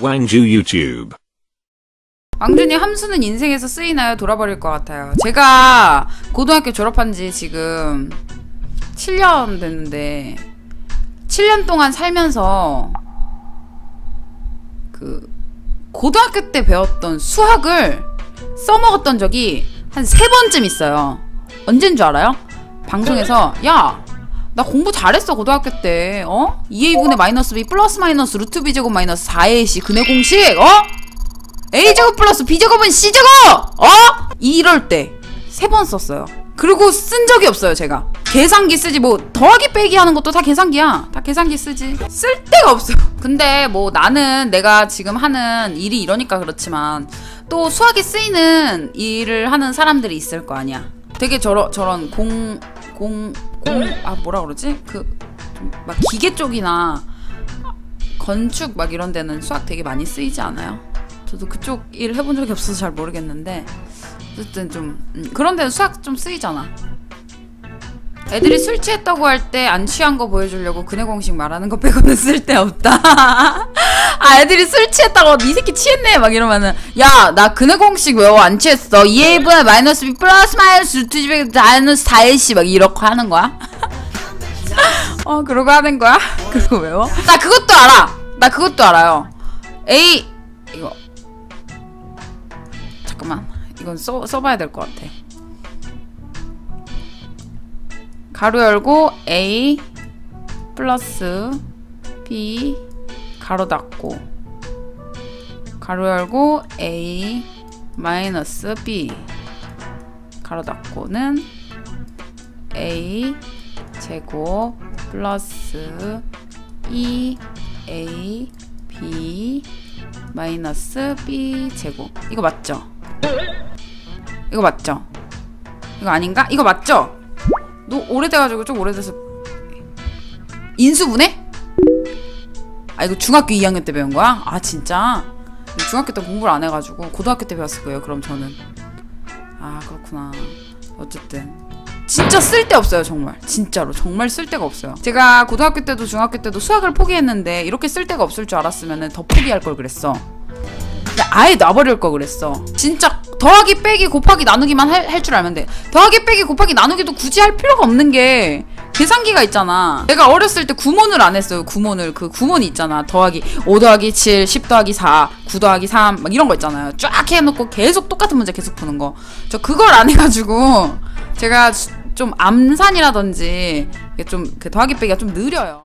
Wangju YouTube. 왕준이 함수는 인생에서 쓰이나요? 돌아버릴 것 같아요. 제가 고등학교 졸업한 지 지금 7년 됐는데 7년 동안 살면서 그 고등학교 때 배웠던 수학을 써먹었던 적이 한 세 번쯤 있어요. 언젠 줄 알아요? 방송에서 야! 나 공부 잘했어 고등학교 때. 어? 2a분의 마이너스 b 플러스 마이너스 루트 b제곱 마이너스 4ac 근의 공식 어? a제곱 플러스 b제곱은 c제곱! 어? 이럴 때 세 번 썼어요. 그리고 쓴 적이 없어요 제가. 계산기 쓰지 뭐 더하기 빼기 하는 것도 다 계산기야. 다 계산기 쓰지. 쓸 데가 없어요 근데 뭐 나는 내가 지금 하는 일이 이러니까 그렇지만 또 수학이 쓰이는 일을 하는 사람들이 있을 거 아니야. 되게 저런 저런 공 공 공 아 뭐라 그러지 그 막 기계 쪽이나 건축 막 이런 데는 수학 되게 많이 쓰이지 않아요? 저도 그쪽 일 해본 적이 없어서 잘 모르겠는데 어쨌든 좀 음, 그런 데는 수학 좀 쓰이잖아. 애들이 술 취했다고 할 때 안 취한 거 보여주려고 근해 공식 말하는 거 빼고는 쓸데 없다. 아 애들이 술 취했다고 이 새끼 취했네 막 이러면은 야 나 근해 공식 외워 안 취했어 2a분의 마이너스 b 플러스 마이너스 루트 2 마이너스 4ac 막 이렇게 하는 거야. 어 그러고 하는 거야? 그러고 외워? 나 그것도 알아. 나 그것도 알아요. A 이거 잠깐만 이건 써 써봐야 될 것 같아. 가로 열고 A 플러스 B 가로 닫고 가로 열고 A 마이너스 B 가로 닫고는 A 제곱 플러스 2A B 마이너스 B 제곱 이거 맞죠? 이거 맞죠? 이거 아닌가? 이거 맞죠? 너 오래돼가지고 좀 오래돼서 인수분해? 아 이거 중학교 2학년 때 배운 거야? 아 진짜? 중학교 때 공부를 안 해가지고 고등학교 때 배웠을 거예요 그럼 저는. 아 그렇구나. 어쨌든. 진짜 쓸데없어요 정말. 진짜로. 정말 쓸데가 없어요. 제가 고등학교 때도 중학교 때도 수학을 포기했는데 이렇게 쓸데가 없을 줄 알았으면 더 포기할 걸 그랬어. 아예 놔버릴 걸 그랬어. 진짜 더하기 빼기 곱하기 나누기만 할 줄 알면 돼. 더하기 빼기 곱하기 나누기도 굳이 할 필요가 없는 게 계산기가 있잖아. 내가 어렸을 때 구몬을 안 했어요 구몬을. 그 구몬이 있잖아. 더하기 5 더하기 7 10 더하기 4 9 더하기 3 막 이런 거 있잖아요. 쫙 해놓고 계속 똑같은 문제 계속 푸는 거 저 그걸 안 해가지고 제가 좀 암산이라든지 좀그 더하기 빼기가 좀 느려요